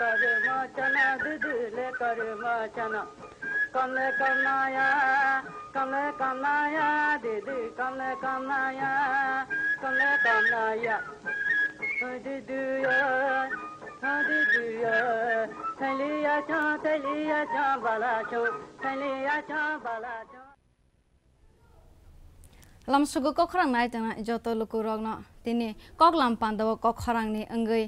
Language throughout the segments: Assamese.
कर मचना दिल कर मचना कम कमाया कम कमाया, दीदी कम कमाया कम कमाया। हाँ दीदी हाँ थलिया अच्छा, अच्छा, छो थलिया अच्छा, छो बला छो थलिया छो बला छो। लामसुगु कखरांग नाय तना जत लुकु रग न तिने कक लाम पान दव कखरांग नि अंगै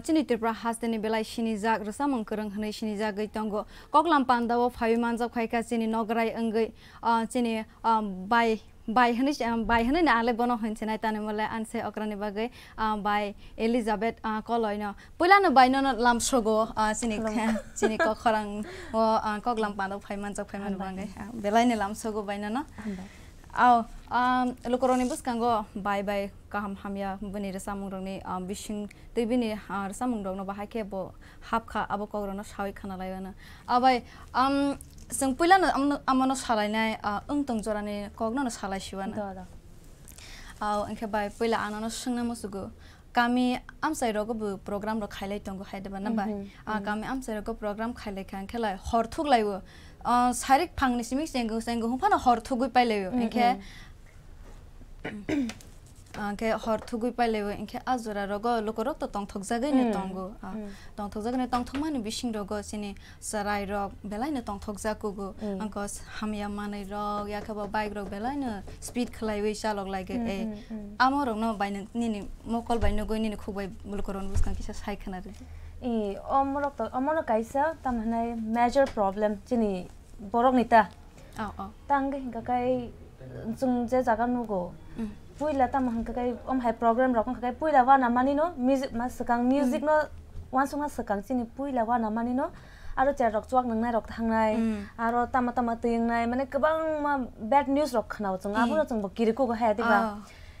चिनि त्रिपुरा हास दिने बेलाय सिनि जाग रसा सामंग करंग सिनि जागै तंगो कक लाम पान दव फाय मान जाव चिनि नगराय अंगै चिनि बाय बाय हने बाय हनै न आले बनो हन छै नाय तने मले आनसे अकरने बागै बाय एलिजाबेथ कल हैन पहिला न बाय न लमसुगु चिनि चिनि कखरांग व कक लाम पान दव फाय मान जाव फाय मान बागै बेलाय न लमसुगु न aw um lokoroni bus kango bye bye kaham hamya bani rasa mungrongni bishing tebini rasa mungrong no bahai ke bo hap kha abo kogrona shawi khana laibana abai um जों पहिला आमानो सालायनाय ओं तं जरानि कगनो सालाय शिवान औ ओंखे बाय पहिला आनानो सोंना मसुगु गामि आमसाइ रगबो प्रग्राम र खाइलाय तंगो हायदबा ना बाय गामि आमसाइ रग प्रग्राम खाइलाय खान खेलाय हर थुगलायबो सारिक फांनि सिमिक सेंगो सेंगो हुफाना हर थुगुइ पाइलायो एखे ke hor thugui paileo inke azura rogo lokorok to tong thokjagai ne tongo tong thokjagai ne tong thongmani bising rogo sini sarai rok belai ne tong thokjakugo angko hamya manai rok yakaba bike rok belai ne speed khlaiwi chalok laige e amo rok no baine nini mokol baine goi nini khubai lokoron buskan kisa sai khana re i omorok to omoro kaisa tamhanai major problem. chini borok nita oh oh tang ga kai chung je jaga nugo puila ta mahang kai om hai program rok kai puila wa na mani no music ma sakang music no wan sunga sakang chini puila wa na mani no aro chair rok chuak nang nai rok thangnai aro tama tama ting nai mane kabang ma bad news rok khnau chung abo chung bo kiriku ga ha diba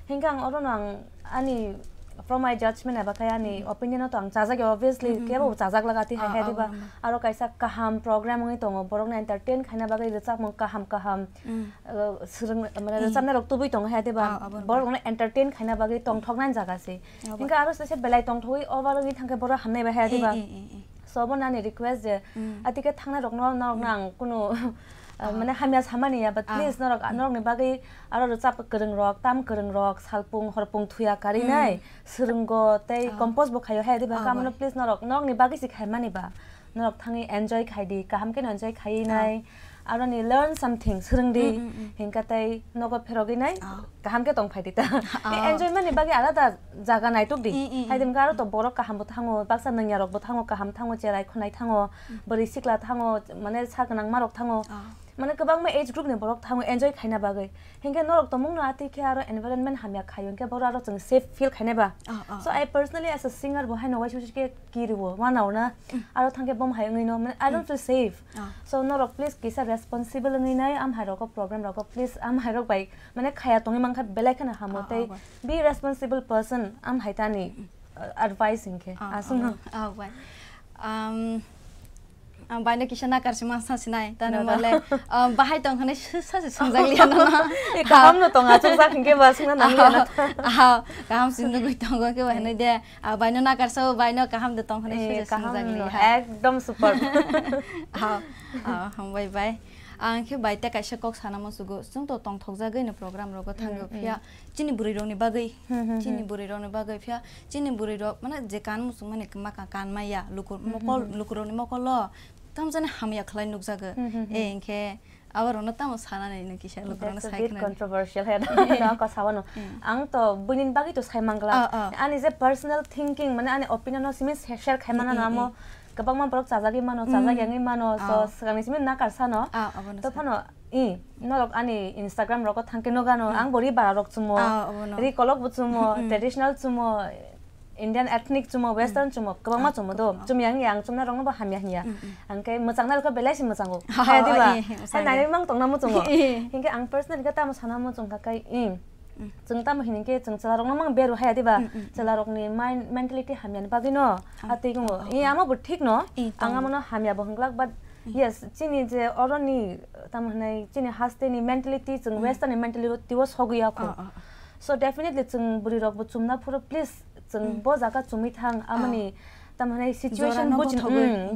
hingkang oro nang ani obviously ke bo chajak lagati ha ha diba aro kaisa kaham program ngi tongo borok na entertain khaina bagai rechak mong kaham kaham srung mane rechak na rok tubui tongo ha diba borok na entertain khaina bagai tong thok nan jaga se hinga aro se belai tong thoi over ngi thangke borok hamne ba ha diba so bo na ni request je atike thangna rok no na nang kuno মানে হামিয়া সামানিয়া বাট প্লিজ নরক নরক নি বাগै আরো চাপ করং রক তাম করং রক সালপুং হরপুং থুয়া কারি নাই সরঙ্গ তাই কম্পোজ বো খাইও হাই দিবা কামনো প্লিজ নরক নরক নি বাগै সি খাই মানিবা। নরক থাঙি এনজয় খাই দি কাহাম এনজয় খাই নাই আরো নি লার্ন সামথিং সরংদি হিংকা তাই নাই কাহাম কে তং দিতা এনজয় মানি বাগै আলাদা জায়গা নাই টুক দি। হাই দিম কারো তো বড় কাহাম বো থাঙো বাক্সা নংয়া রক বো থাঙো কাহাম থাঙো চেরাই খনাই থাঙো বরি সিকলা থাঙো মানে সাগনাং মারক থাঙো। माने गोबांमा एज ग्रुपनि बरक थाङो एन्जय खायना बागै हेंके नरक तमुङना आतिखे आरो एनभाइरनमेन्ट हामिया खायो हेंके बर आरो जों safe feel खायनाबा so I personally as a singer बहाय नवाय सुसि के किरव मानावना आरो थांके बम हायङै न माने I don't feel safe so नरक प्लिज किसा रेस्पोन्सिबल नै नै आम हायरक प्रोग्राम रक प्लिज आम हायरक बाय माने खाया तङै मांखा बेलायखन हामोते बि रेस्पोन्सिबल पर्सन आम हायतानि एडवाइस हेंके आसु न आ वाय बायनो किसाना कारसि मा सासिनाय तानो माले बाहाय दं हने सासे संजागलिया ना गाहाम न तंगा संजा खिंगे बा संना ना हा गाहाम सिनु गय दं गके हने दे बायनो ना कारसो बायनो गाहाम दे तंग हने संजागलिया एकदम सुपर हा हम बाय बाय आं के बायता काइसा कक साना मसुगो जों तो तंग थगजागैनो प्रोग्राम रगो थांगो फिया चिनि बुरै रनि बागै चिनि बुरै रनि बागै फिया चिनि बुरै र माने जे कान मुसुं माने मा कान माया लुकुर मकल लुकुरनि मकल tam jane hamya khlai nuk jaga e inke abar ono tamo sana nei neki sha lokrona sai kana controversial head na ka sawano ang to bunin bagi to sai mangla ani je personal thinking mane ani opinion no simis share khai mana namo kabang man prok chajagi mano chajagi angi mano so sagani simin na karsa no to phano i norok ani instagram roko thangke no gano ang bori bara rok chumo ri kolok bu chumo traditional chumo Indian ethnic chumo western chumo kwangma chumo do chum yang yang chum na rong ba ham yang ya angke machang na ko bela sim machang ko ha di ba ha na mang tong na mo chumo hinge ang personal ga ta mo sana mo chung ka kai im chung ta mo hinin ke chung chala rong mang beru ha di ba chala rong ni mind mentality ham yan ba gino ati ko e amo bu thik no anga mo no ham ya bhanglak ba yes chini je oroni tamhnai chini haste ni mentality chung western mentality tiwas hogu ya ko so definitely chung buri rok bu chumna puro please जुन zaka chumi thang amani tamane situation bo chin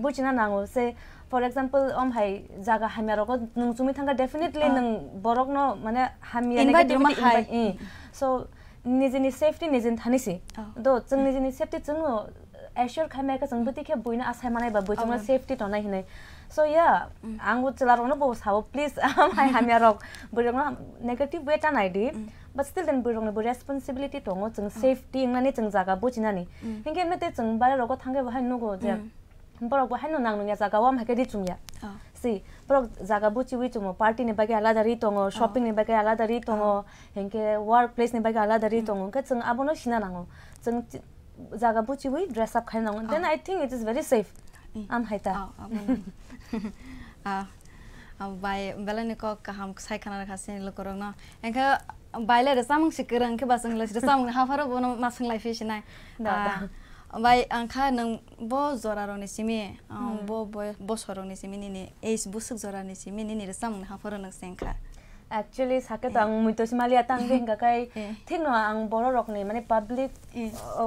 bo से for example om hai jaga hamyaro ko nung chumi thang ka definitely nung borok no mane hamyare ka definitely so निजेनि सेफ्टी जों एश्योर जों आसाय सो या आंबो जेला न बो प्लिज आमाय हामिया रक नेगेटिभ वे टानायदि but still then bu rong bu responsibility to ngo chung safety ngani chung jaga bu china ni hingge me te chung ba ro go thang ge ba no go ja বড় হাইনো নাং নুয়া জাগা ওয়াম হাকে দিচুম ইয়া সি বড় জাগা বুচি উইচুম পার্টি নে বাগে আলাদা রি তঙ্গ শপিং নে বাগে আলাদা রি তঙ্গ হেনকে ওয়ার্ক প্লেস নে বাগে আলাদা রি তঙ্গ কে চং আবনো সিনা নাঙ্গো চং জাগা বুচি উই ড্রেস আপ খাই নাঙ্গো then I think it is very safe আম হাইতা বাই বেলা নিকক হাম সাইখানা খাসিন লোকরং না এনকা baile da samang sikiran ke basang la da samang ha faro bono masang life shi nai da bai angkha nang bo zora ro ni simi bo bo bo soro ni simi ni ni es busuk zora ni simi ni ni da samang ha faro nang sengkha actually sake to ang muito simali ata ang hinga kai thik no ang boro rok ni mane public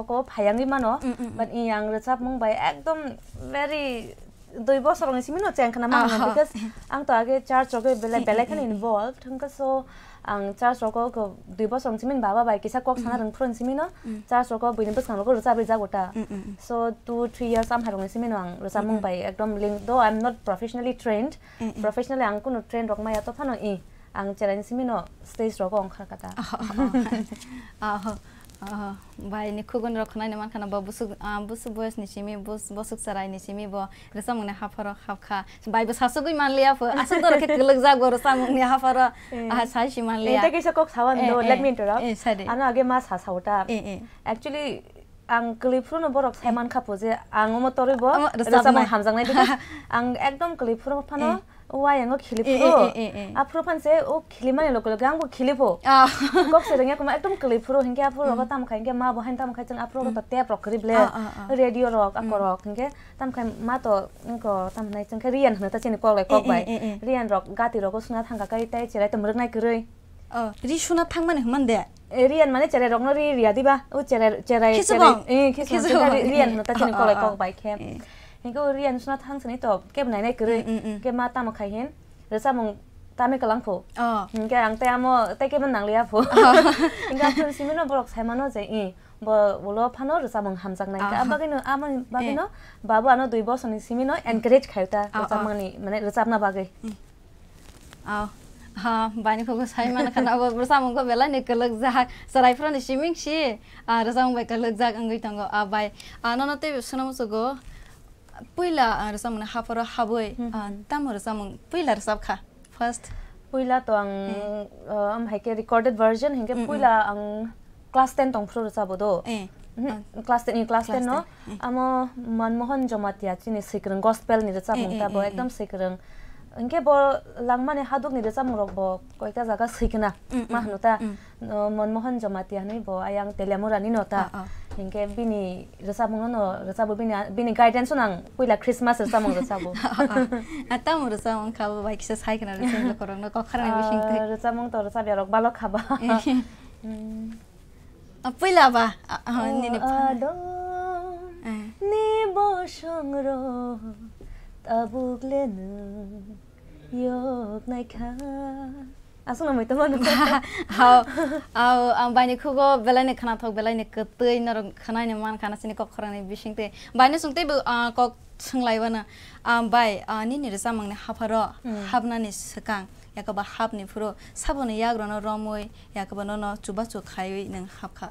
ko phayangi mano but i ang rechap mong bai ekdom very দুই বছর সিমিনো চেংখানা মানো বিকজ আং তো আগে চার্চ বেলা বেলা এখানে involve so ang church rogo ko দুই বছর নিছি min baba bai kisa kok sana rang phron simino church rogo buini bus kan rogo rosa bai jagota so 2 3 years am harong mino ang rosa mong bai ekdom link though i'm not professionally trained professionally ang kuno train rok maya to phano i ang chera niছি mino stage rogo ang khar kata ah ah bai ni khugun rokhna ni mankhana ba busuk busuk boys ni chimi bus busuk sarai ni chimi bo resam ne hafaro hafkha bai bus hasu gui manliya fo asu dor ke gulak ja go resam ne hafaro ha sai shi manliya eta kaisa kok sawan do let me interrupt ana age ma sa sauta actually आं क्लिपफोरनो बरक साइमान खापो जे आं मटरबो रसामा हामजांनाय आं एकदम क्लिपफोराव फानो 와양거 길리프로 앞으로 판세 오 길리만 일로글로 강고 길리포 꼭세랑 약간 액동 길리프로 행게 앞으로 가 담카 행게 마보 한 담카 전 앞으로 가 대프로 그리블레 레디오 록 아코로 행게 담카 마토 이거 담나이 전 리안 하나 따치니 꼴레 꼴바이 리안 록 가티로고 수나 탄가 가이 따이 지라이 담르 나이 그르이 어 리슈나 탕만 흠만데 रियन माने चेरे रोंगनो रि रिया दिबा ओ चेरे चेरे चेरे ए खिसबो रियन न ताचिन कोलाय कोक बाइक हे ฮิงก็เรียนชนะทั้งสนิทตอเก็บไหนได้กเลยเก็บมาตามใครเห็นหรือสมองตาไม่กำลังผูกแกยังแต่มอแต่ก็มันหนังเลียผูกงั้นคือสิ่งที่เราบอกใช้มันว่าจะอีบอกรอพันหรือสมองหำจังไหนก็บางทีเนาะบางทีเนาะบาบูอันนั้นดูบอสนี่สิ่งที่เนาะ encourage ขายตาหรือสมองนี่มันหรือสมองน่ะบางทีฮะบ้านนี้เขาก็ใช้มันขนาดว่ารสามงก็เวลาเนี่ยกระลึกจากสไลฟ์ฟรอนต์ชิมิงชีอ่ารสามงไปกระลึกจากอังกฤษทั้งก็อ่าไปอ่านนั่นเต็มสนามสุก็ पहिला रसम हाफ र हाबै ताम रसम पहिला रसम खा फर्स्ट पहिला त आं आम हाइके रिकॉर्डेड वर्जन हिंगे पहिला आं क्लास 10 तंग फ्रो रसम बदो क्लास 10 क्लास 10 नो आम मनमोहन जमातिया चिनि सिकरं गॉस्पेल नि रसम मुंता बो एकदम सिकरं इनके बो लांगमाने हादुक नि रसम मुरक बो कोइका जागा सिकना माहनुता मनमोहन जमातिया नै बो आयांग तेलेमुरानि नोता Hingke bini resabung ngono, resabung bini bini guidance nang pula Christmas resabung resabung. Atam resabung khabo baik ses hai kana rusa mungo korong lo ko khara ni shin te rasa mong to resab yarok balo khaba. Pula ba. Ni ni. Ni bosong ro tabuk lenu yok nai kha. ասում եմ դոմանը հա ավ ամբայնի քուգո բելայնի քնաթող բելայնի կտեյ նոր քնայնի ման քանասինի կոք խրանի բիշինգտե բայնի սունտե կոք ցնլայվանը ամբայ անի նիրսա մանգնի հապարո հապնանի սկան yakaba hapni phuro sabone yagrona romoi yakaba nono chuba chu khaiwi nang hapkha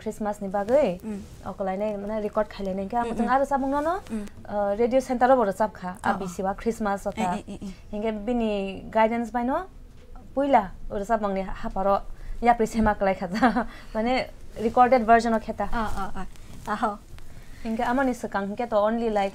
Christmas নিবাগৈ অকলাই নাই মানে ৰেকৰ্ড খালে নেকি আমি যোন আৰু চাব ন ৰেডিঅ' চেণ্টাৰৰ বৰ চাপ খা আবি চিবা খ্ৰীষ্টমাছ অতা হেংগে বিনি গাইডেন্স বাই ন পইলা ওৰ চাপ মাংনি হাপাৰ ইয়া প্ৰিচেমা কলাই খাজা মানে recorded ভাৰ্জনৰ Kheta ah ah ah aho Hingga amo ni sekang hingga to only like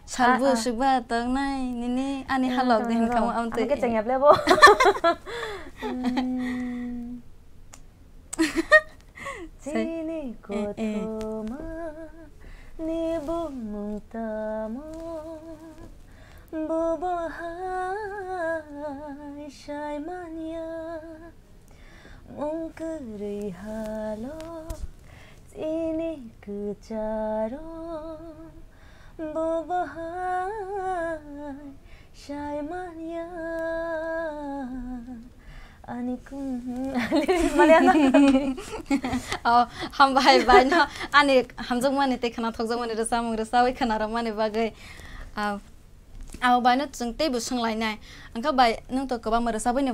salbu ah, ah. suba tong nai nini ani halok dengan kamu am tu. Aku cengap lebo. Mm. Sini kotoma eh, eh. nibu mutama bubahai syaimanya mungkeri halok. Sini kejarong Babahan Syai Maria आनेकुम हम भाइ भाइ न आने हामजों माने ते खाना थगजों माने र र सावै खाना र माने बागै आव बाइ न जों ते बुसं अंका बाइ नों तो कबा मर साबै ने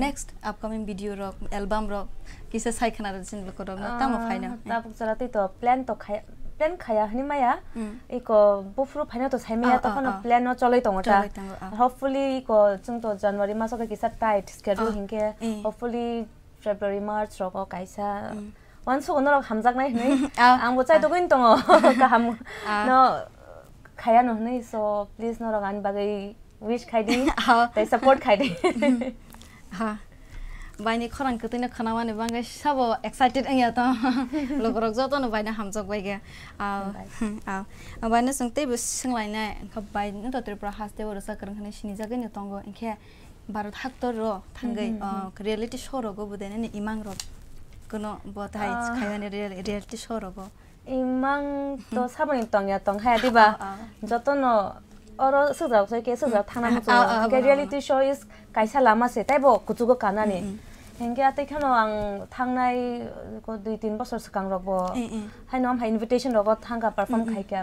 नेक्स्ट अपकमिंग भिडियो र एल्बम र किसे साइ खाना र जिन लको त ताम फाइना ताप जरा ते प्लान तो खाय प्लान खाया हो माया एक बुफ्रु फाइन त छै त फन प्लान न चलै त हो ता होपफुली क चुन त जनवरी मा सके किसा टाइट स्केड्यूल हिंके होपफुली फेब्रुअरी मार्च र काइसा वन्स हो न र हमजाक नै नै आं बचाइ दो गइन त हो हम न खाया न हो सो प्लीज नरो र गान बागे विश खाइदि त सपोर्ट खाइदि हा বাইনি খরাং কতই না খানা মানে বাঙ্গাই সব এক্সাইটেড ইয়া তো লোক রক যত না বাইনা হামজক বাইগে আও আও বাইনা সংতে বিসংলাই না খব বাইনি তো ত্রিপুরা হাসতে বড় সাকরং খানে সিনি জাগে নি তঙ্গ ইনখে ভারত হাক্তর র থাঙ্গাই রিয়েলিটি শো রগো বুদেনে নি ইমাং রগ কোনো বতাই খায়ানি রিয়েলিটি শো রগো ইমাং তো সাবনি তঙ্গা তং হায়া দিবা যত না 어로 스그라고 이렇게 스그라 타나무 좀. 그 리얼리티 쇼 is 가이사 라마세 대보 구주고 가나 니. Robo Eh, eh. hai nom hai invitation robo thangka perform khai kya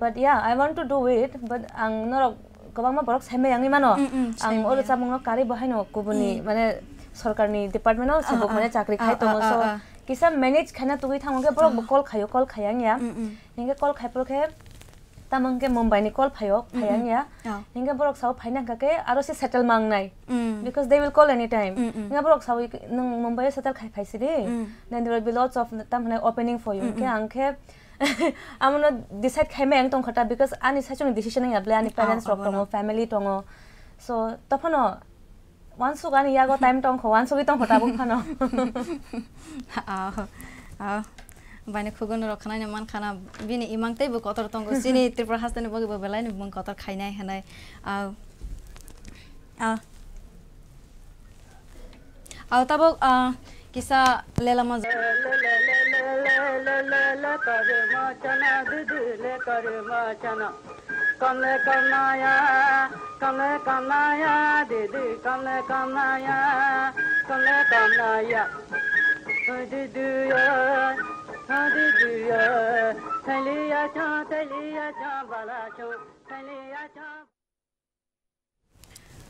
but yeah i want to do it but ang norok gobang ma borok saime yangi mano Mm, mm, ang saime, oro yeah. chamung no kari bahai no kubuni মানে সরকারনি ডিপার্টমেন্ট অফ সেবক মানে চাকরি খাই ah, তো ah, সো ah, ah. কিসা ম্যানেজ খানা তুই থামগে বড় কল খাইও কল খায়াং ya Mm, mm. hinga kol mumbai ni phayang ya Ah. hinga borok sau phaina ka ke aro se settle mang nai Mm. because they will call anytime Mm, mm. hinga borok sau nung mumbai settle khai phai sidi Mm. then there will be lots of tam hana opening for you ke angke amono decide khai meng tong khata because ani sachung decision ya ble ani parents Ah, rok tongo family tongo so taphano once gani yago time tong kho once tong khata bu phano aw aw বাইনে খুগুন রখানাই মান খানা বিনি ইমাংতাই বো কতর তঙ্গ চিনি ত্রিপুরা হাস্তানি বগিব বেলাই নি বং কতর খাইনাই হেনাই আও আও তাব কিসা লেলা মা কমলে কমায়া কমলে কমায়া দিদি কমলে কমায়া কমলে কমায়া দিদি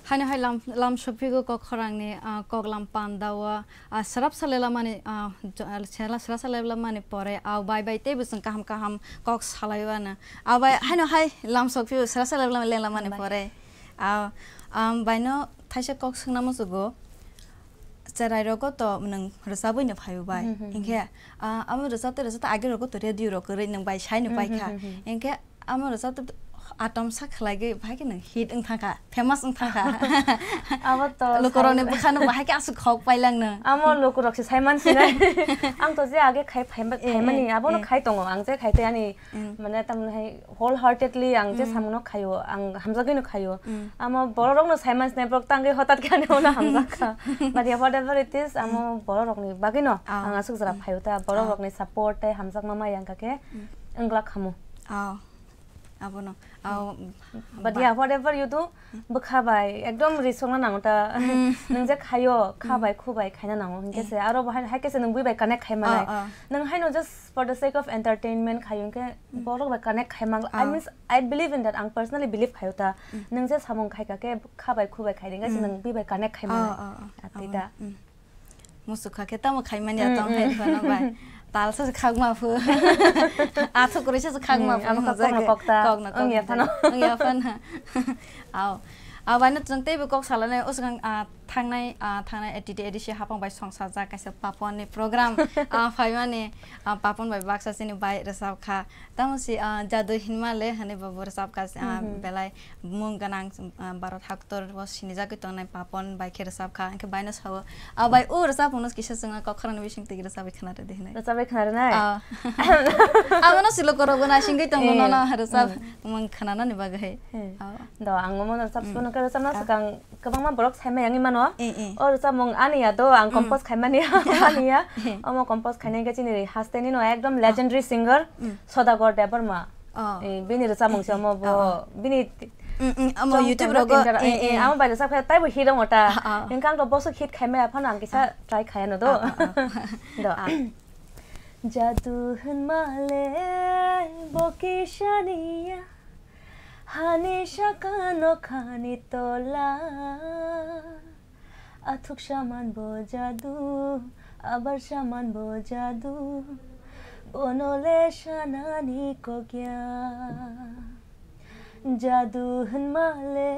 হাইনে হাই লাম লাম সফিগো কক খরাংনি কক লাম পান দাওয়া। সারাপ সালেলা মানে ছেলা সারা সালেলা মানে পরে, আও বাই বাই তে বুসং কাহাম কাহাম কক সালাইওয়া না। আও বাই হাইনে হাই লাম সফিগো সারা সালেলা মানে, মানে পরে। আও বাইনো, থাইসে কক সংনামো সুগো। cerai roko to menang rasa bu nyap hayu bai engke ama rasa te rasa ta age roko to radio roko re nang bai shai ne bai kha engke ama rasa te atom sak lagi ke nang hit ung thaka famous ung thaka abo to lokoro ne bukhano bai ke asu khok pailang na amo loku roksi saiman sinai ang to je age khai phai khai mani abo no khai tongo ang je khai te ani mane tam hai whole heartedly ang je samno khayo ang hamza gino khayo amo boro rok no saiman sinai brok tangai hotat kane ona hamza kha but yeah, whatever it is amo boro rok ni bagino ang asuk jara phayo ta boro rok ni support te hamza mama yang ka ke angla khamu aw আবো ন আও বাদিয়া হোৱাট এভাৰ ইউ ডু বখাবাই একদম ৰিসনা নাওটা নং যে খায়ো খাবাই খুবাই খাইনা নাও কেছে আৰু বহাই হাই কেছে নং বুইবাই কানে খাই মানে নং হাই no just for the sake of entertainment খায়ং কে বড় বাই কানে খাই মাং I means I believe in that Aung personally believe খায়তা নং যে সামং খাই কাকে খাবাই খুবাই খাই দেন গাইছে নং বুইবাই কানে খাই মানে আতিদা মুসুখা কে তাম খাই মানে আতাম হাই ফানা বাই tal sa khag ma phu a thu kuri sa khag ma phu ama kok na kok ta kok na kok ya phana ya phana aw aw bai na chung te bu kok sala ne usgang a थांनाय थांनाय एटिटि एडिसि हापांबाय संसार जा कासे पापननि प्रोग्राम फाइमाने पापन बाय बाक्सासिनि बाय रसाब खा तामसि जादु हिनमाले हने बाबु रसाब का बेलाय मुं गनां भारत हाक्टर व सिनि जागै तंनाय पापन बाय खे रसाब खा अंके बायनो साव आ बाय ओ रसाब उनस किसे जोंगा कखरानि बिसिं तिग रसाब खोनादो देहनाय रसाब खोनादो नाय आ मनो सिलो करबो ना सिंगै तंगो न न रसाब मुं खोनानानि बागै द आं मनो रसाब सुनो कर रसाब ना सकां गोबां मा बरक Saima यांgi no or sa mong ania to ang compose khai mani ania amo compose khane ge chini haste ni no ekdom legendary singer সদাগর দেবর মা বিনি রে সামং সে amo bo বিনি amo youtube rogo amo বাইরে সব খাই তাই বহি রং ওটা ইনকাম তো বসু হিট খাই মে আফান আঙ্কি সা ট্রাই খাই না তো দো আ জাদু মালে বকে হানে শাকানো খানি তোলা আথুক সামান জাদু, আবার সামান জাদু। বনলে সানানি কগিয়া জাদু হনমালে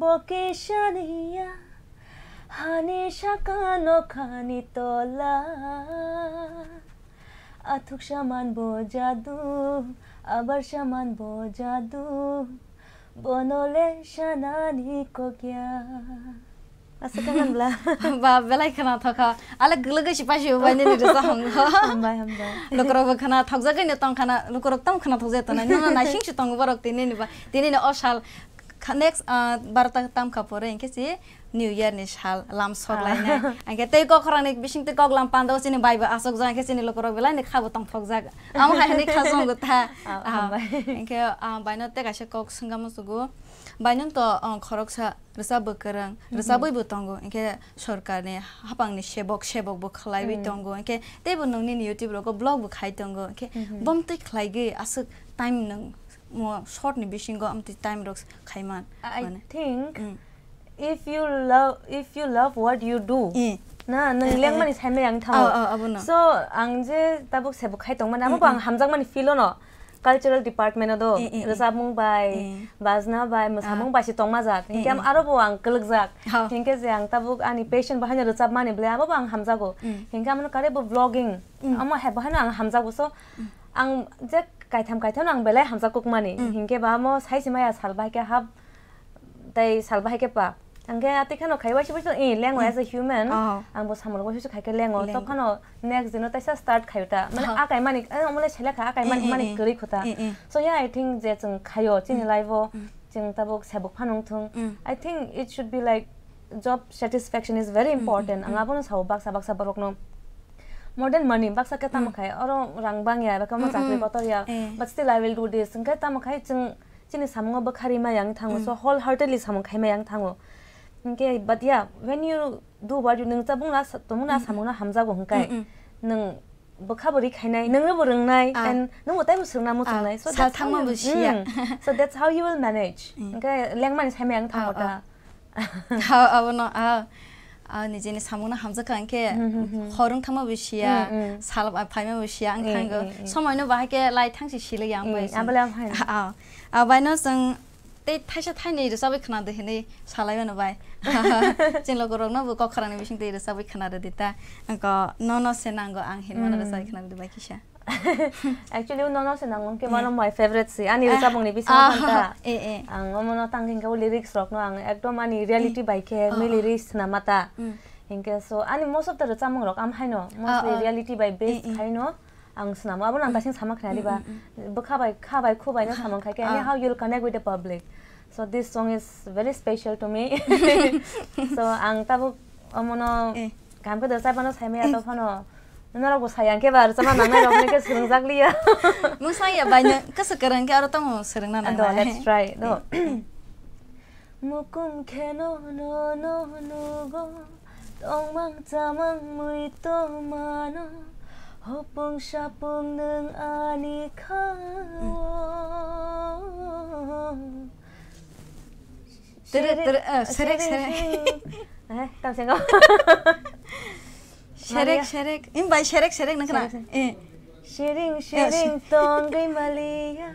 বকে শানিয়া হানি শাকানো খানি তোলা। আথুক সামান জাদু, আবার সামান জাদু। বনলে সানানি কগিয়া Asa kangan bla. Ba belai kana thaka ala gluga sipa shi ba ni ni sa hang. Hambai hambai. Lokro ba kana thakja ga ni tong kana lokro tam kana thakja ta na na na sing shi tong barok tini ni ba tini ni osal next barata tam ka pore inke si new year ni shal lam sok lai na anke tei ko khara ni bising te kok lam pando sini bai ba asok jang ke sini lokro belai ni khabo tong thok jaga am ha ni khasong go ta anke bai na te ka she kok sungam sugo বাইনং তো খরকসা রসাবো করং রসাবই বো তঙ্গো একে সরকার নে হাপাং নে সেবক সেবক বো খলাই বি তঙ্গো একে তেবো নং নি ইউটিউব রকো ব্লগ বো খাই তঙ্গো একে বমতে খলাইগে আসুক টাইম নং মো শর্ট নি বিশিংগো আমতে time rocks খাইমান I think if you love if you love what you do na nang lengmani thaime yang thao so ang je tabuk sebuk khai tongman amo ang hamjangmani feel no? Cultural department ado resabung bai bazna bai musamung bai sitong mazat hingke am aro buang kelegzak hingke je ang tabuk ani patient bahanya resab mani ble abo bang hamzago hingke am kare bo vlogging ama he bahana ang hamzago so ang je kaitham kaitham ang belai hamzakuk mani hingke ba mo sai simaya salbai ke hab dai salbai ke pa angke ati khano khaiwa shi bisu eh lengo as a human ang bo samol go shi khaike lengo to khano next dino taisa start khayuta mane a kai mani amole chele kha a kai mani mani gari khota so yeah i think je chung khayo chini live chung tabok sabok phanong thung i think it should be like job satisfaction is very important anga bono sao baksa baksa borok no more than money baksa ke tam khai oro rang bang ya ba kam chakri pator ya but still i will do this ngkai tam khai chung chini samngo ba khari ma yang thango so wholeheartedly samong khai ma yang thango 이게 바디야 when you do what you 능 짜봉나 또무나 사무나 함자고 그러니까 능 vocabulary khai nang bo rung nai and nang wo tai bu sung na mo sung nai so that's how you, mm, so that's how you will manage okay lang man sa myang thang ta how how no ah 아 니제니 사모나 함자칸케 허릉 타마 위시야 살업 파이마 위시야 안칸거 소마이노 바게 라이 탕시 실을 양보해 아블람 하이 아 아바이노 성 त्यही थाइसा थाहै नै सबै खानादेखि नै न भाइ चेन गरौँ न कखरानि बिसिङ त्यही सबै खाना खानाहरू दिता न नसे नाङ्गो आं हेन सबै खानाहरू दिबाय किसा एक्चुअली ऊ ननसे नाङ्गो के मलाई माय फेभरेट सी अनि रिसा बंगनि बिसिङ ए ए आं मन तांगिंग लिरिक्स रोक्नु आङ एकदम अनि रियलिटी बाइके मे लिरिक्स ना त हिङ्के सो अनि मोस्ट अफ द रचा मंग रक आम हाइनो मोस्टली रियालिटी बाइ बेस्ट हाइनो ang sinamo abo ang tasing samak na diba bakabai kabai kubai na samang kake and how you'll connect with the public so this song is very special to me so ang tabo amono kamko dasai bano saime ato phano नराको सायां के बारे समा नाना रखने के सिरंग जाग लिया मुसाया बाइन कस करन के अरतम सिरंग ना ना लेट्स ट्राई दो मुकुम no no no go tong mang tamang mui to mano 허뽕 샤뽕 능 아니카오 뜨르 뜨르 세렉 세렉 깜짝아 세렉 세렉 임 바이 세렉 세렉 나그나 예 시링 시링 똥기 말리야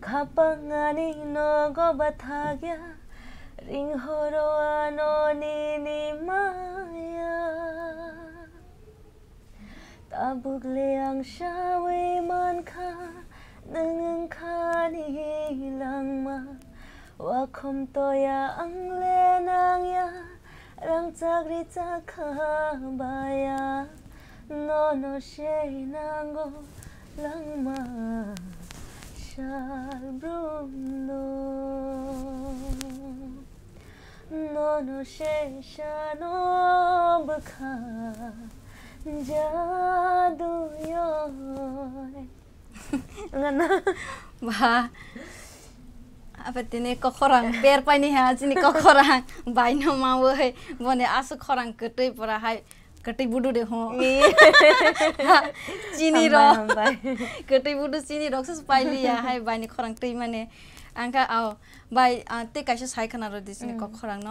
가빵 아니 너거 바타야 링호로 아노니니 마야 Tabugli ang siyawi man ka Nangangkani ilang ma Wakom toya ang lenang ya Rang tagrita kabaya Nono she nanggo lang ma Shal Bruno Nono she shano baka जादु वाह अब तिने कखरङ बेर पनि हे चिनी कखरङ भाइ नमाउ है भने आसु खरङ कटै पुरा हाई कटै बुडु रे हो चिनी र कटै बुडु चिनी रक्स पाइलि या हाई भाइ खरङ तै माने आङ्का आऊ भाइ त्यही कासो साइखानाहरू दिन्छु नि कखरङ न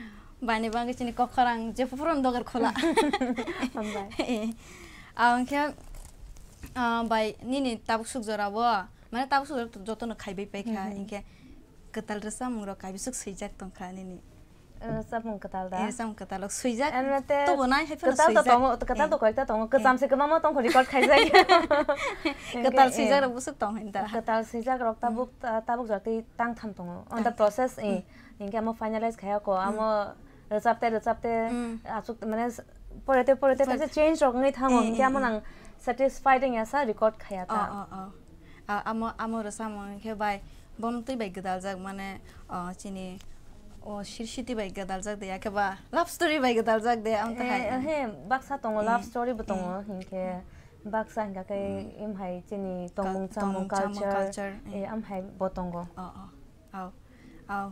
phaya noro ring de a horo reveal khai phaya no e e bani bangi chini kokharang je pupuron dogar khola ambai a bai nini tabuk suk jora bo মানে তাবো সুর যতন খাইবে পাইখা ইনকে কেতাল রসা মুংর খাইবে সুক সুইজাক তংখা নিনি rasa mung ketal da rasa mung ketal lok suijak enate to bonai hai ketal to tongo ketal to koita tongo kesam se kemama tong ko record khai jai ketal suijak ro busuk tong hinta ketal suijak रोजाबते रोजाबते आसुक माने पढ़ते पढ़ते तसे चेंज रगै थाम हम क्या मन सेटिस्फाइड यासा रिकॉर्ड खाया था आमो आमो रसा मन के बाय बम तुई बाइक दाल जाग माने चिनी ओ शिरशिति बाइक दाल जाग दे या केबा लव स्टोरी बाइक दाल जाग दे आम तखाय हे बाक्सा तंग लव स्टोरी बतंग इनके बाक्सा हिंका के इम हाय चिनी तंगमुंग चामुंग कल्चर ए आम हाय बतंग आ आ आओ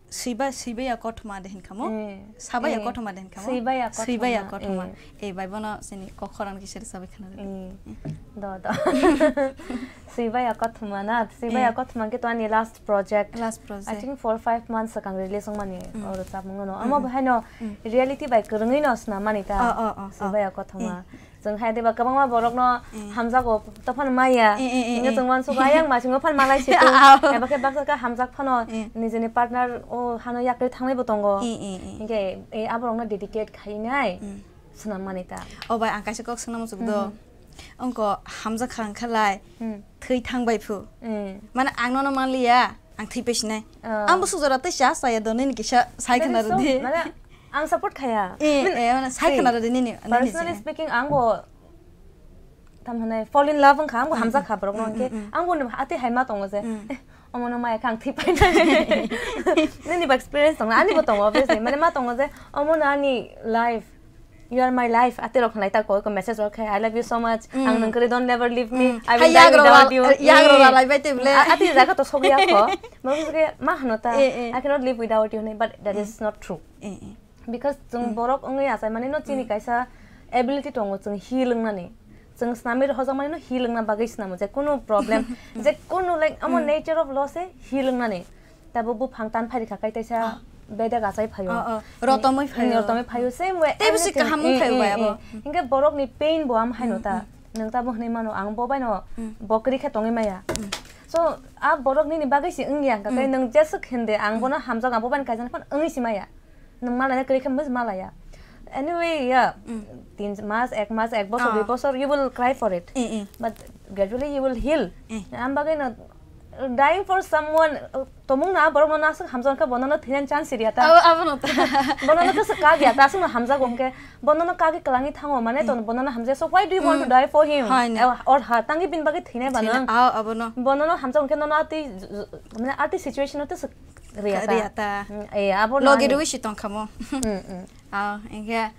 siba siba ya kotoma dehin kamo saba ya kotoma dehin kamo siba ya kotoma siba ya kotoma e bai bono sini kokoran kisir sabe kana do do siba ya kotoma na siba ya kotoma ke to ani last project last project i think 4 5 months kan release ong mani or sab ngono amo bhano reality bai kurungi no sna mani ta siba ya kotoma jeng hai tiba kabang ma borok no hamzak o tafan maya inga jeng wan suka yang ma jeng pan malai situ eba ke baksa ka hamzak pano ni jeni partner o hano yakre thangnai botongo inga e aborok no dedicate khai nai sunam manita obai angkasa kok sunam sukdo অঙ্ক হামজা খাংখালাই থৈ থাংবাই ফু মানে আংন মানলিয়া আং থৈ পেছি নাই আমবো সুজরাতে সা সায়া দনে নাকি সা সাইখানা রে ang support kaya eh eh mana sai kana de nini personally speaking angbo tam hane fall in love ang angbo hamza kha brok non ke angbo ne ate haima tong je omo no mai kang thi pai nini ba experience tong ani bo tong obviously mane ma tong je omo na ni life you are my life ate rok ta ko ko message rok i love you so much ang nang kare don't never leave me i will die without you yagro la lai bai te ble ate jaga to sogia ko ma ke ma hanota i cannot live without you but that is not true because jung borok ongi asai mani no chini kaisa ability tongo jung healing nani jung snamir hojang mani no healing na bagis namu je kono problem je kono like amo nature of loss e healing nani tabo bu phangtan phari khakai taisa বেদে গাছাই ফাইও রতমই ফাইও রতমই ফাইও সেম ওয়ে তেবি সি কাহামু ফাইও বায়াবো ইংগে বরক নি পেইন বোয়াম হাইনো তা নং তা বহনি মানো আং ববাইনো বকরি খে টঙ্গি মায়া সো আ বরক নি নি বাগাইছি ইংগে আং কাকাই নং জেস খেন্দে আং বনা হামজা গাবো বান কাজান ফন ইংসি মায়া मालाया करेक्ट मालाया anyway yeah mm. teen mas ek mas ek bochor dui bochor you will cry for it mm -mm. but gradually you will heal am bagai na dying for someone tomung na bor mona sa hamza ka bonana thinan chan siria ta ab no bonana ka ka gya ta sun hamza gom ke bonana ka ke kalangi thango mane ton bonana hamza so why do you want to die for him or ha tangi bin bagai thine banan ab no bonana hamza unke na ati mane ati situation hote ria ta ria ta e abo logi ru shi tong khamo a inge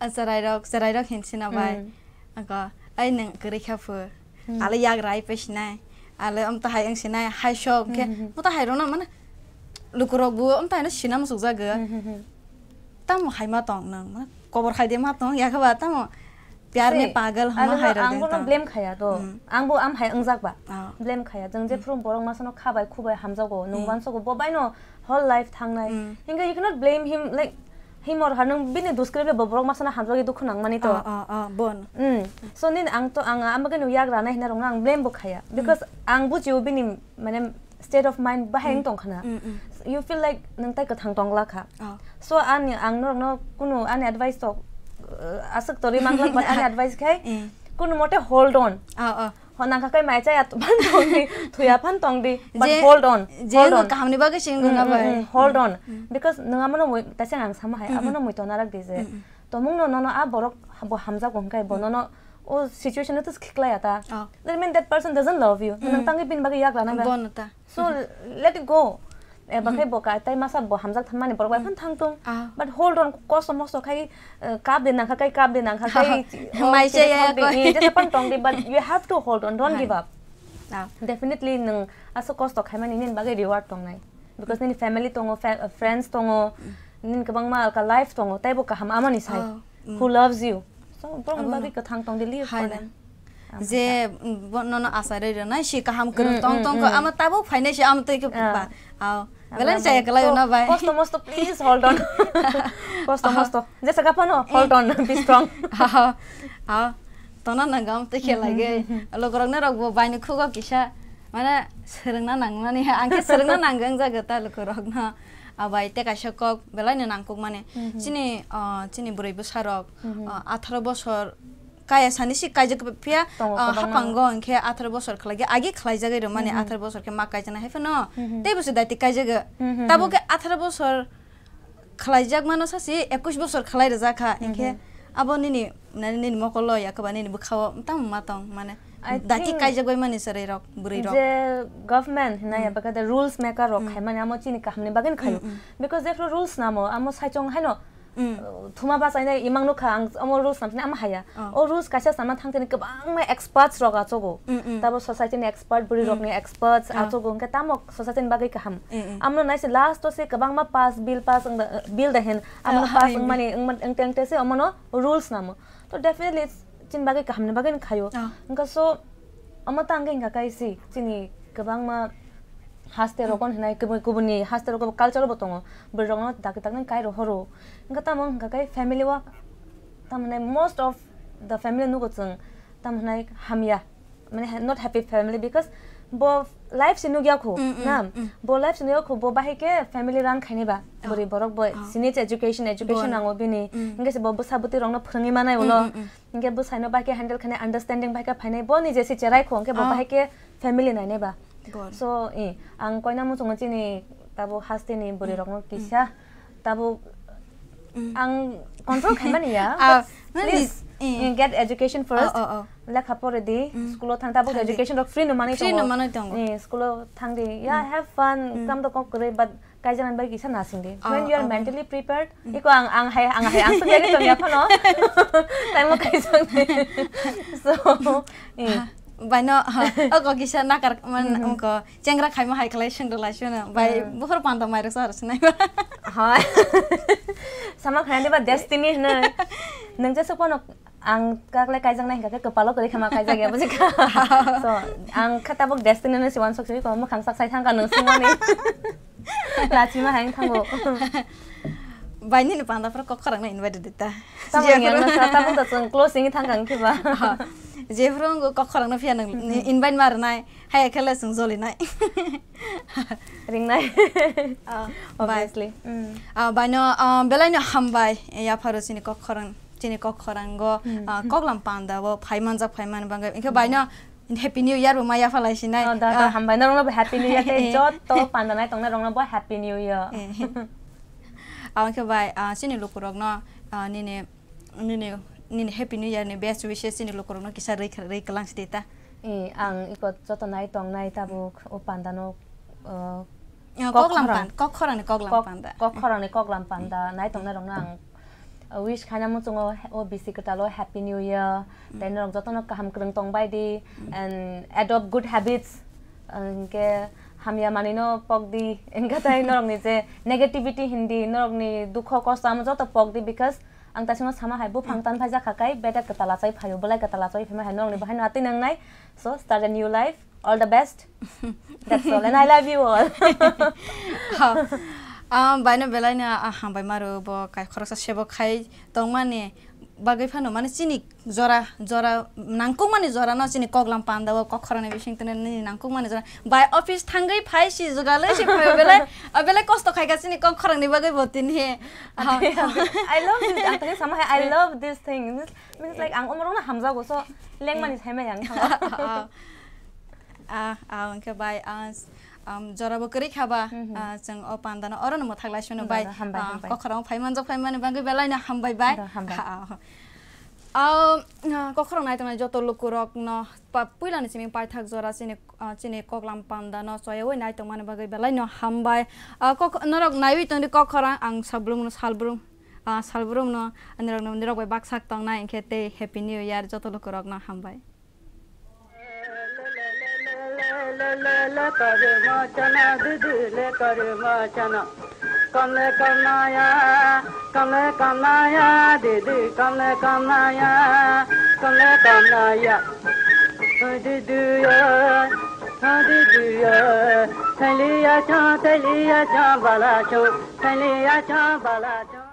asarai rok sarai rok hinsina bai. Aga ai nang kri khafu. Ala yag rai pesnai ale am ta hai ang sinai hai shop ke mo ta hai ro na mana? Lukurok bu am ta na sinam su za ga tam hai ma tong nang ma kobor khai de ma tong ya kha ba? Tam प्यार में पागल हम हाय रे आंबो ब्लेम खाया तो आंबो आम हाय अंजाक बा ब्लेम खाया जों जे फ्रम बरं मासनो खाबाय खुबाय हामजागो नंबान सगो बबायनो होल लाइफ थांनाय हिंगा you cannot blame him like him और हनों बिने दुस्क्रिप्ट बरं मासनो हामजागे दुखु नांमानि तो बन उम सो निन आं तो आं आमगे नु याग रानाय हिना रंग आं ब्लेम बो खाया बिकॉज आं बुजिउ बिनि माने state of mind baheng tong khana you feel like nang tai ka thang tong la kha so an ang no no kuno an advice to আছে তৰি মাংল এডভাইচ খাই কোনোমতে হল্ড অন সনাখাকৈ মাইচাই আতফান টং দি থুয়াফান টং দি hold on hold on because নোৱা মানে তাৰপিছত ৰাং চাম হাই আমাৰ মই তনাৰাক দিছে তমুং নন ন আ বৰক হামজা গংকাই বনন ও সিচুয়েশনে তো খিকলাই আতা then mean that person doesn't love you non তাঙ্গি পিন বাগে ইয়াক লানা বন আতা so let it go doesn't love you nang tangi pin bagi yak lana bon ta so let it go e ba kai boka tai masa bo hamzak thamani por bai phan thang tung but hold on ko so mo so kai kap de nang kai kap de nang kai mai che ya ko just pan tong di but you have to hold on don't give up definitely nang aso cost to kai mani nin bagai reward tong nai because nin family tongo friends tongo nin kabang ma ka life tongo tai bo ka ham amani sai who loves you so bro bagi ka thang tong di live for them যে নন আসারে রে না সি কাহাম করম তং তং কো আম তাবো ফাইনে সি আম তই কে পা আও வெலன் சேக்கலாம் என்ன பாய் most most please hold on most most ஜெ சகா பண்ணு ஹோல்ட் ஆன் பீ ஸ்ட்ராங் ஆ தனா நான் காம் தேக்கே லாகே லோகரங்க நரக் போ பாய் நிக்குக கிஷா মানে সেরঙ্গনা নাঙ্গমানি আঙ্কে সেরঙ্গনা নাঙ্গং জাগা তা লক রগ্ন আবাই তে কাশক বেলাইন নাঙ্কুক মানে চিনি চিনি বুরাইব সারক 18 বছর athar bosor ke makai jana hefe no te busu dati kai jaga tabo ke athar bosor khlai jag mano sasi 21 bosor khlai ra jakha inke abo nini nani nini mokolo ya ka bani bukhawo tam matong mane dati kai jagoi mani sare rok buri rok je government na ya baka the rules maker rok khai mane amo chini ka hamne bagen khayo because there थुमाबा चाहिँ इमाङ नो खाङ नाम हाया ओ रुस कासा सामान थाङ थिन एक्सपर्ट्स रगा तब सोसाइटी ने एक्सपर्ट बुरी रोकने एक्सपर्ट्स आ चगो सोसाइटी ने बागे काम अमनो नाइस लास्ट से पास बिल पास बिल दहन पास से रूल्स नाम तो डेफिनेटली चिन बागे काम ने बागे खायो सो अमता अंगे haste rogon hinai kubu kubuni haste rogo culture bo tongo berong dak tak nang kai ro horo nga tamong nga kai family wa tamne most of the family nu go chung tamnai hamya mane not happy family because bo life sinu gya kho na bo life sinu kho bo bahe ke family rang khaini ba bori borok bo sinich education education ango bini nge se bo sabuti rong na phrangi manai ulo nge bo saino ba ke handle khane understanding ba ka phainai bo ni jesi cherai kho nge bo bahe ke family nai ne ba so i ang koi namu song jini tabu haste ni buri rong kisha tabu ang control khaman ya please get education first. lekha pore di school thang tabu education rok free no mani free no mani tong ni school thang di ya have fun. kam to kok kore but kajalan bagi sa nasing di when you are mentally prepared. iko ang ang hai ang hai ang sugya ni to ya phano time mo kaisang so বাইন কিছা নাকাৰ মানে চেংৰা খাই মই হাই খালে চেংৰা লাইছো বাই বহুৰ পান্ত মাৰিছো আৰু চিনাই হয় চামা খাই দিবা দেশ তিনি নহয় যে চপন আং কাকলে কাই যাং নাই কাকে কপালক কৰি খামা খাই যাগে বুজি আং খাতাবক দেশ তিনি নহয় চিৱান চকচি কম খান চাক চাই থাকা নহয় লাচি মই হাই থাকো বাইনি পান্তাফ্ৰ কখৰ নাই ইনভাইটেড দেউতা ক্লছিং থাকা কিবা जेफ्रोंगो कखरंग फियान इनवाइट मारनाय हाय खेला जों जलिनाय रिंनाय obviously बायनो बेलायनो हामबाय या फारसिनि कखरं चिनि कखरंगो कगलाम पान्दाबो फाइमान जा फाइमान बांग इखो बायनो happy new year ma ya phalai sinai da ham bai na rong ba happy new year te jot to pandanai tong na rong ba happy new year aw ke bai sini lukurok no nini nini nin happy new year ni best wishes ni lo korona kisa rei rei kelang sita e ang ikot joto nai tong nai tabu opanda no koklam pan kokhoran ni koklam panda kokhoran ni koklam panda nai tong na rong ang wish khana mo chungo o bisi kata lo happy new year then rong joto no kaham krung tong bai di and adopt good habits ke হামিয়া মানি ন পক দি এনেকা তাই নৰক নিজে নেগেটিভিটি হিন্দি নৰক নি দুখ কষ্ট আমি যত পক দি because ang ta sino sama hai bu phangtan phaja khakai beta katala chai phayo bolai katala chai phema hai norong ni bahai na ati nang nai so start a new life all the best that's all and i love you all Um, baino belai na ah bai maru bo kai khoroksa sebo khai tong mane बागै फानो माने मेनि जरा जरा नाङ मि जो चिनी कग्लम पान माने जरा भाइ अफिस ठाइ आ आ आ आ आ भेला हामी भइ जरा बकरे खाबा जों अपान्दानो अरन मथाग्लाय सुनो बाय कखराव फाइमान जो फाइमान बांगै बेलायनो हामबाय बाय कखराव नाय तनाय जत लोक रक न पहिला सिमे पाइथाक जरा सिने सिने ककलाम पान्दा सय होय नाय तमान बागै बेलाय न हामबाय कख नरक नायवि तनि कखरा आं साब्रुम सालब्रुम सालब्रुम न नरक नरक बाय बाक्साक तंग नाय खेते हेपी न्यू इयर जत लोक रक न हामबाय ले कर मचना कमले कमाया कमले कमाया दीदी कमले कमाया कमले कमाया दीदी दीदी थलिया छा थलिया छा बाला छो थलिया छा बाला छो